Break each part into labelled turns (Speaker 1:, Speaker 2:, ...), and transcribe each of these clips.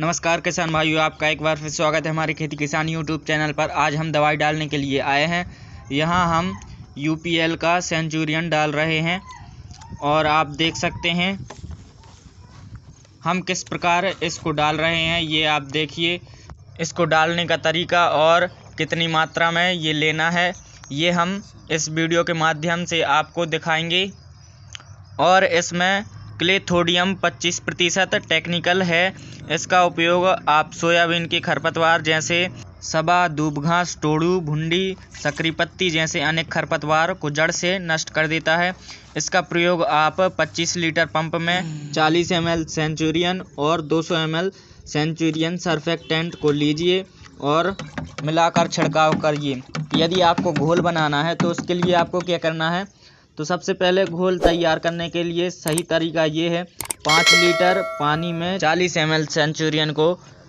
Speaker 1: नमस्कार, किसान भाइयों, आपका एक बार फिर स्वागत है हमारे खेती किसान यूट्यूब चैनल पर। आज हम दवाई डालने के लिए आए हैं। यहाँ हम यूपीएल का सेंचुरियन डाल रहे हैं और आप देख सकते हैं हम किस प्रकार इसको डाल रहे हैं। ये आप देखिए, इसको डालने का तरीका और कितनी मात्रा में ये लेना है, ये हम इस वीडियो के माध्यम से आपको दिखाएँगे। और इसमें क्लेथोडियम 25 प्रतिशत टेक्निकल है। इसका उपयोग आप सोयाबीन के खरपतवार जैसे सबा दूब घास टोड़ू, भुंडी, सकरी पत्ती जैसे अनेक खरपतवार को जड़ से नष्ट कर देता है। इसका प्रयोग आप 25 लीटर पंप में 40 एम एल सेंचुरियन और 200 एम एल सेंचुरियन सरफेक्टेंट को लीजिए और मिलाकर छिड़काव करिए। यदि आपको घोल बनाना है तो उसके लिए आपको क्या करना है? तो सबसे पहले घोल तैयार करने के लिए सही तरीका ये है, पाँच लीटर पानी में चालीस एम एल सेंचुरियन को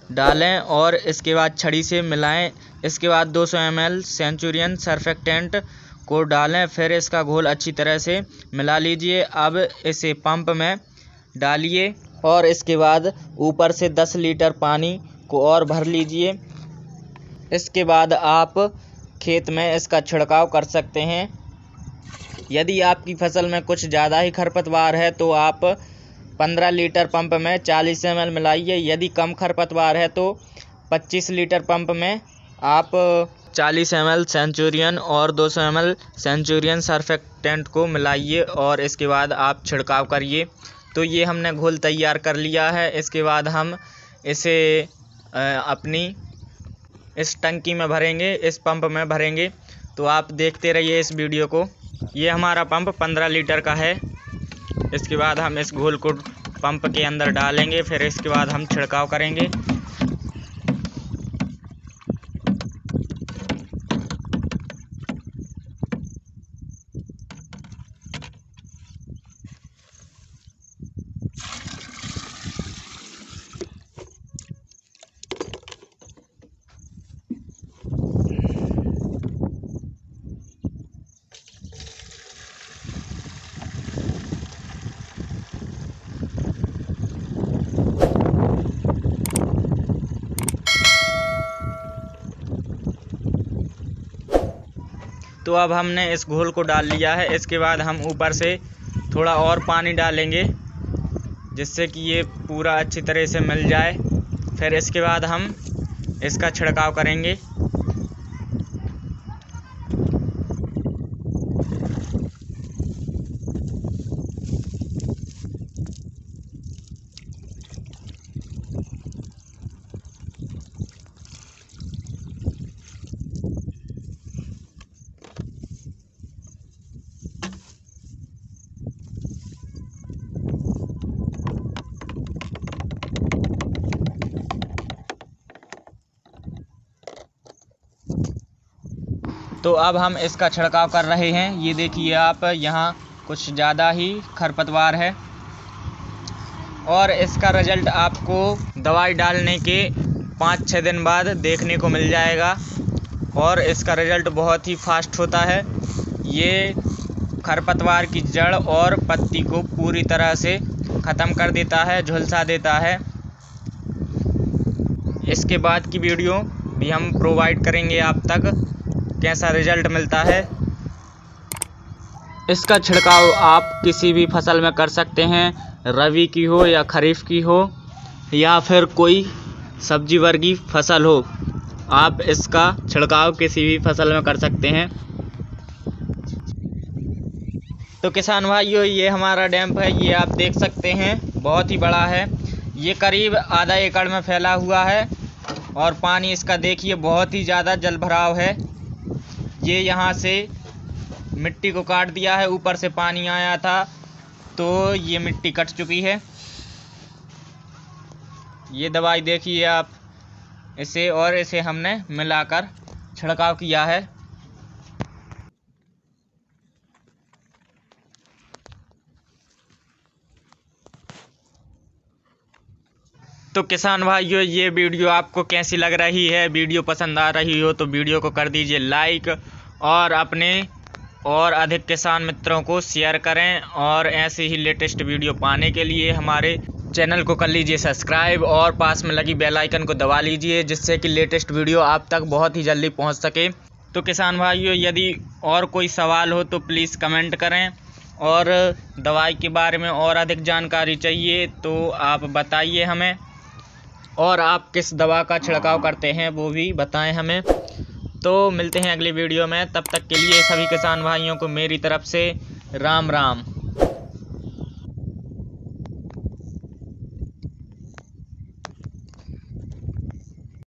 Speaker 1: डालें और इसके बाद छड़ी से मिलाएँ। इसके बाद 200 एम एल सेंचुरियन सरफेक्टेंट को डालें। फिर इसका घोल अच्छी तरह से मिला लीजिए। अब इसे पंप में डालिए और इसके बाद ऊपर से 10 लीटर पानी को और भर लीजिए। इसके बाद आप खेत में इसका छिड़काव कर सकते हैं। यदि आपकी फ़सल में कुछ ज़्यादा ही खरपतवार है तो आप पंद्रह लीटर पंप में चालीस एम मिलाइए। यदि कम खरपतवार है तो पच्चीस लीटर पंप में आप चालीस एम सेंचुरियन और दो सौ एम सेंचुरियन सरफेक्टेंट को मिलाइए और इसके बाद आप छिड़काव करिए। तो ये हमने घोल तैयार कर लिया है। इसके बाद हम इसे अपनी इस टंकी में भरेंगे, इस पंप में भरेंगे। तो आप देखते रहिए इस वीडियो को। ये हमारा पंप पंद्रह लीटर का है। इसके बाद हम इस घोल को पंप के अंदर डालेंगे, फिर इसके बाद हम छिड़काव करेंगे। तो अब हमने इस घोल को डाल लिया है। इसके बाद हम ऊपर से थोड़ा और पानी डालेंगे, जिससे कि ये पूरा अच्छी तरह से मिल जाए। फिर इसके बाद हम इसका छिड़काव करेंगे। तो अब हम इसका छिड़काव कर रहे हैं। ये देखिए आप, यहाँ कुछ ज़्यादा ही खरपतवार है। और इसका रिज़ल्ट आपको दवाई डालने के पाँच छः दिन बाद देखने को मिल जाएगा। और इसका रिज़ल्ट बहुत ही फास्ट होता है। ये खरपतवार की जड़ और पत्ती को पूरी तरह से ख़त्म कर देता है, झुलसा देता है। इसके बाद की वीडियो भी हम प्रोवाइड करेंगे आप तक। कैसा रिज़ल्ट मिलता है? इसका छिड़काव आप किसी भी फ़सल में कर सकते हैं रवि की हो या खरीफ की हो या फिर कोई सब्ज़ी वर्गी फ़सल हो आप इसका छिड़काव किसी भी फ़सल में कर सकते हैं। तो किसान भाइयों ये हमारा डैम्प है ये आप देख सकते हैं बहुत ही बड़ा है। ये करीब आधा एकड़ में फैला हुआ है और पानी इसका देखिए बहुत ही ज़्यादा जल भराव है। ये यहाँ से मिट्टी को काट दिया है, ऊपर से पानी आया था तो ये मिट्टी कट चुकी है। ये दवाई देखिए आप, इसे और इसे हमने मिलाकर छिड़काव किया है। तो किसान भाइयों, ये वीडियो आपको कैसी लग रही है? वीडियो पसंद आ रही हो तो वीडियो को कर दीजिए लाइक और अपने और अधिक किसान मित्रों को शेयर करें और ऐसे ही लेटेस्ट वीडियो पाने के लिए हमारे चैनल को कर लीजिए सब्सक्राइब और पास में लगी बेल आइकन को दबा लीजिए जिससे कि लेटेस्ट वीडियो आप तक बहुत ही जल्दी पहुँच सके। तो किसान भाइयों, यदि और कोई सवाल हो तो प्लीज़ कमेंट करें और दवाई के बारे में और अधिक जानकारी चाहिए तो आप बताइए हमें। और आप किस दवा का छिड़काव करते हैं, वो भी बताएँ हमें। तो मिलते हैं अगली वीडियो में, तब तक के लिए सभी किसान भाइयों को मेरी तरफ़ से राम राम।